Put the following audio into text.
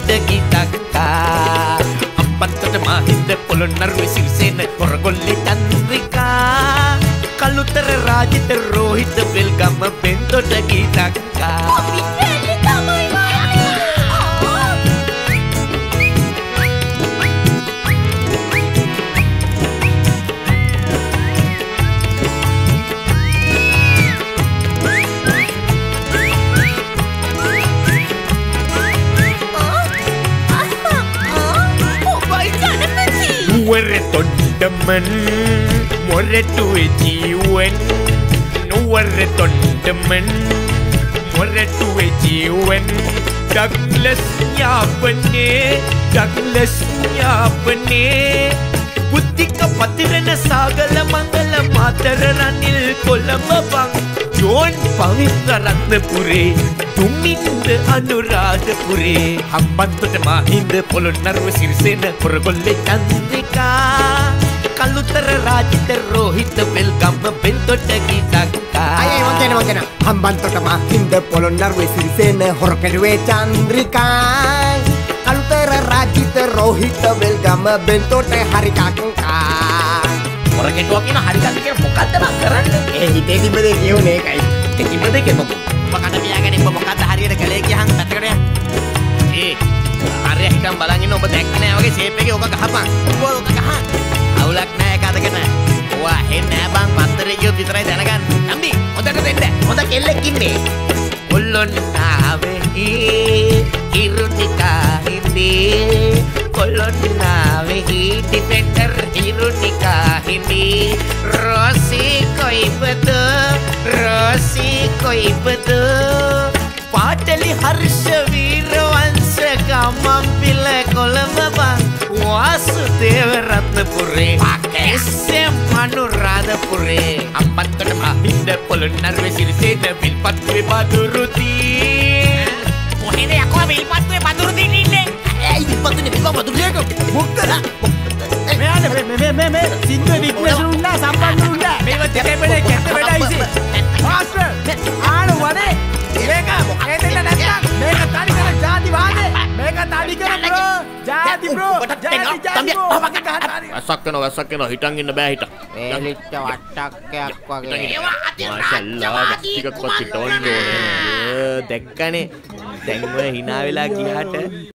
බෙන්තොට ගිතක්කා අම්පත්තට මහින්ද පොළොන්නරුව සිරිසේන කොරගොල්ලෙ චන්ද්‍රිකා. කළුතර රාජිත රෝහිත වෙල්ගම බෙන්තොට ගිතක්කා නුවර තොන්ඩමන් මොරටුවේ ජීුවන් නුවර තොන්ඩමන් මොරටුවේ ජීුවන් ඩක්ලස් ඥාපනේ ඩක්ලස් ඥාපනේ බුද්ධික පතිරණ සාගල මංගල මාතර රනිල් කොළඹ බං ජෝන් පවිත්‍ර රත්නපුරේ තුමින්ද අනුරාධපුරේ. හම්බන්තොට මහින්ද පොළොන්නරුව සිරිසෙන කොරගොල්ලෙ චන්ද්‍රිකා. කළුතර රාජිත රෝහිත වෙල්ගම්ම පෙන්තොට ගීතක්කා අය වන්දන වන්දන හම්බන්තොට මහින්ද පොළොන්නරුවේ සිරිසේන හොරකැඩුවේ චන්ද්‍රිකා. කළුතර රාජිත රෝහිත වෙල්ගම බෙන්තොට හරිකක්කා මොරගෙටුව කියන හරිගන්න කියන මොකක්ද බං කරන්නේ? ඒ හිතේ තිබදේ කියවුනේ එකයි තිබ්බ දෙකේ මොකද මකට පියාගෙන ඉබ මොකක්ද හරියට කළේ කියහන් පැත්තකට යන්න. ඒ අරය හිටම් බලන් ඉන්න ඔබ දැක්කේ නෑ වගේ ෂේප් එකේ ඕක ගහපන්. ඔබ ඕක ගහන් අවුලක් නෑ එක අතකට ඔවා හෙන්නේ නෑ බං. පත්තරේ කියොත් විතරයි දැනගන්න. නම්බි හොඳට දෙන්න. හොඳ කෙල්ලෙක් ඉන්නේ. කොල්ලොන්නාවෙහි හිරුනිකා හින්දී කොල්ලොන්නාවෙහි ඩිෆෙන්ඩර් හිරුනිකා හින්දී රෝසි කොයිබද? රෝසි කොයිබද? පාටලි හර්ෂ වීරවංශ ගමම්පිල කොළඹ බං වාසුදේව රත්නපුරේ එස්සෙම් අනුරාධපුරේ. අම්පත්තට මහින්ද පොළොන්නරුවේ සිරිසේන විල්පත්තුවේ බදුරුදී කොහෙද යකෝ විල්පත්තුවේ පතුරු දින්න විපතුනේ විප වතුරේක මොකද මෙයාට මේ මේ මේ මේ සින්දුවේ විග්නේෂ් උන්නා සම්බන්ධ උන්නා මේව දෙකේ බඩේ කැට බඩයිසි මාස්ටර් ආන වනේ මේක එතෙන්න නැත්තම් මේක තනි කර ජාති වාදේ මේක තනි කර බ්‍රෝ ජාති බ්‍රෝ ජාති ජාති බ්‍රෝ වැස්සක් වෙනවා වැස්සක් වෙනවා හිටන් ඉන්න බෑ හිටන් වේලිච්ච වට්ටක්කයක් වගේ ඒවා මාෂල්ලා රාජ්‍යවාදී ටිකක්වත් හිටවන්න ඕනේ දැක්කනේ දැන් ඔය hina වෙලා ගියාට